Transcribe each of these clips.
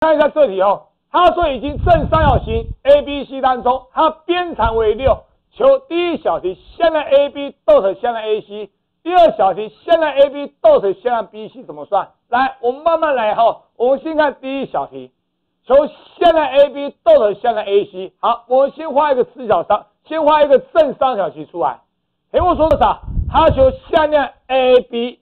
看一下这题哦，他说已经正三角形 A B C 当中，它边长为六，求第一小题向量 A B 逗特向量 A C，第二小题向量 A B 逗特向量 B C 怎么算？来，我们慢慢来哈。我们先看第一小题，求向量 A B 逗特向量 A C。好，我们先画一个直角三，先画一个正三角形出来。题目说的啥？他求向量 A B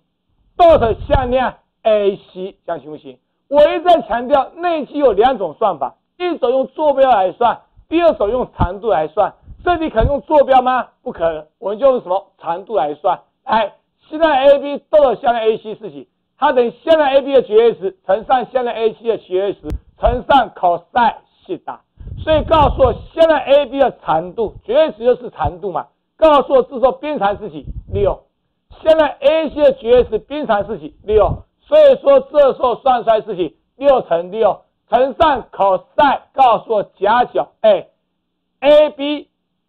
逗特向量 A C，这样行不行？我一再强调，内积有两种算法，一种用坐标来算，第二种用长度来算。这里可用坐标吗？不可能，我们就用什么长度来算？哎，现在 A B 逗特向量 A C 是几？它等于向量 A B 的绝对值乘上向量 A C 的绝对值乘上 cos 西塔，所以告诉我向量 A B 的长度绝对值就是长度嘛？告诉我这时候边长是几？六。向量 A C 的绝对值边长是几？六。所以说这时候算出来是几？六乘六乘上 cos，告诉我夹角哎 A B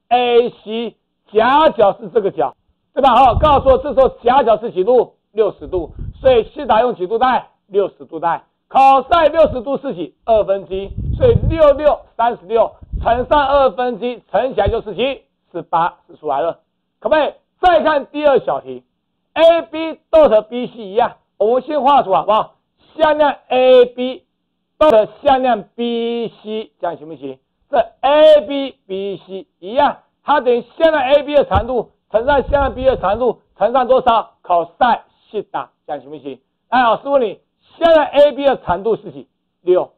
A C 夹角是这个角，对吧？好，告诉我这时候夹角是几度？六十度。所以西塔用几度带？六十度带。cos 六十度是几？二分之一。所以六六三十六乘上二分之一乘起来就是几？是八，是出来了，可不可以？再看第二小题，A B 逗和 B C 一样，我们先画出好不好？向量 A B 逗特向量 B C，这样行不行？这 A B B C 一样，它等于向量 A B 的长度乘上向量 B 的长度乘上多少？cos 西塔，这样行不行？哎，老师问你，向量 A B 的长度是几？六。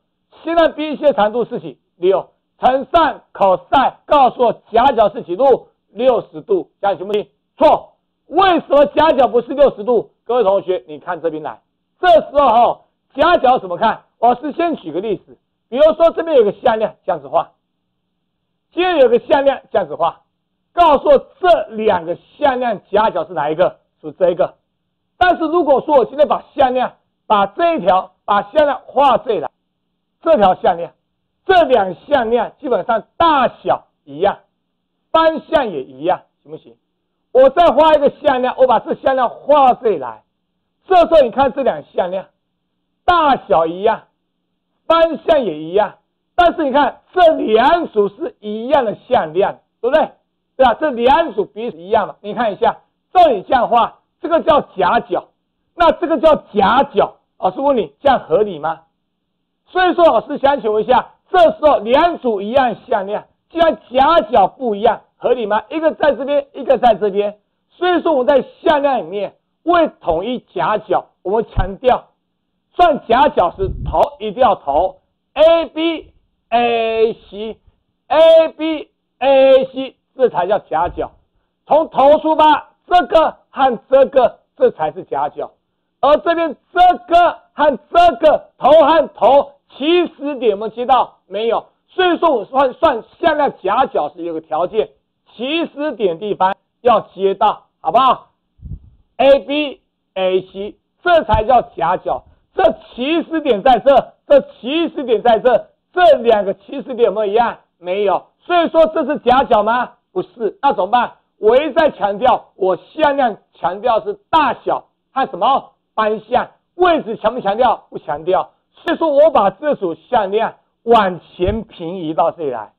向量 B C 的长度是几？六。乘上 cos，告诉我夹角是几度？六十度，这样行不行？错，为什么夹角不是六十度？各位同学，你看这边来，这时候哈，夹角怎么看？老师先举个例子，比如说这边有个向量，这样子画，接着有个向量，这样子画，告诉我这两个向量夹角是哪一个？是这一个。但是如果说我今天把向量，把这一条，把向量画这来，这条向量。这两向量基本上大小一样，方向也一样，行不行？我再画一个向量，我把这向量画到这里来。这时候你看这两向量，大小一样，方向也一样，但是你看这两组是一样的向量，对不对？对吧？这两组彼此一样嘛？你看一下，这里这样画，这个叫夹角，那这个叫夹角。老师问你，这样合理吗？所以说，老师想请问一下。这时候两组一样向量，既然夹角不一样，合理吗？一个在这边，一个在这边，所以说我们在向量里面为统一夹角，我们强调算夹角时头一定要头 A B A C A B A C，这才叫夹角。从头出发，这个和这个这才是夹角，而这边这个和这个头和头。起始点有没有接到？没有，所以说我算算向量夹角是有个条件，起始点地方要接到，好不好？A B A C，这才叫夹角。这起始点在这，这起始点在这，这两个起始点有没有一样？没有，所以说这是夹角吗？不是，那怎么办？我一再强调，我向量强调是大小和什么方向，位置强不强调？不强调。所以说我把这组向量往前平移到这里来，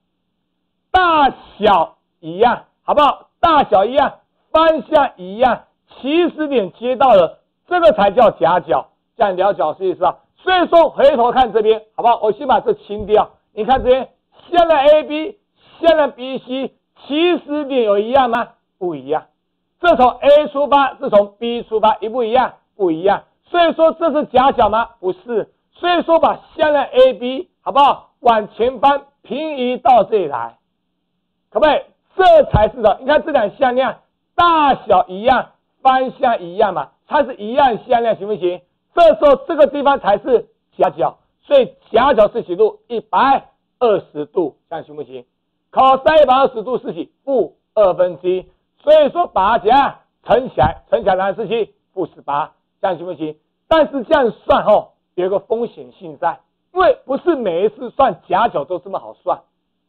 大小一样，好不好？大小一样，方向一样，起始点接到了，这个才叫夹角，这样了解是意思啊？所以说回头看这边，好不好？我先把这清掉，你看这边向量 A B，向量 B C，起始点有一样吗？不一样。这从 A 出发，这从 B 出发，一不一样？不一样。所以说这是夹角吗？不是。所以说，把向量 A、B 好不好？往前方平移到这里来，可不可以？这才是的。你看这两向量大小一样，方向一样嘛，它是一样向量，行不行？这时候这个地方才是夹角，所以夹角是几度？一百二十度，这样行不行？cos 一百二十度是几？负二分之一。所以说把它怎样乘起来？乘起来当然是几？负十八，这样行不行？但是这样算哦。有一个风险性在，因为不是每一次算夹角都这么好算，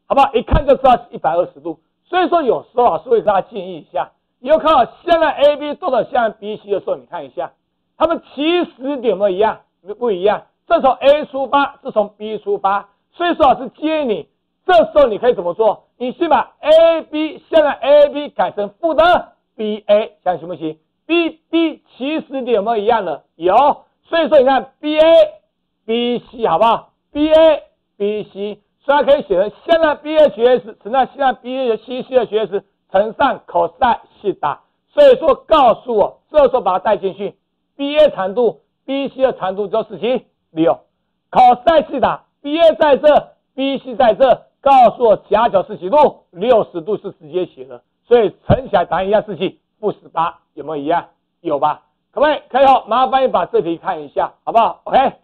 好不好？一看就知道是一百二十度。所以说有时候老师会给大家建议一下，你要看到现在 A B 做到向量 B C 的时候，你看一下，它们起始点不一样，不一样。这这从 A 出发，是从 B 出发，所以说老师建议你，这时候你可以怎么做？你先把 A B 现在 A B 改成负的 B A，这样行不行？B B 其实你有没有一样的？有，所以说你看 B A B C 好不好？B A B C，所以可以写成现在 B A 学 S 乘上现在 B A 西 C 的学 S 乘上 cos 西塔，所以说告诉我，这时候把它带进去，B A 长度。B C 的长度就是七六，cos 西塔，B A 在这，B C 在这，告诉我夹角是几度？六十度是直接写的，所以乘起来答案一样是七负十八，有没有一样？有吧？可不可以？可以哦，麻烦你把这题看一下，好不好？OK。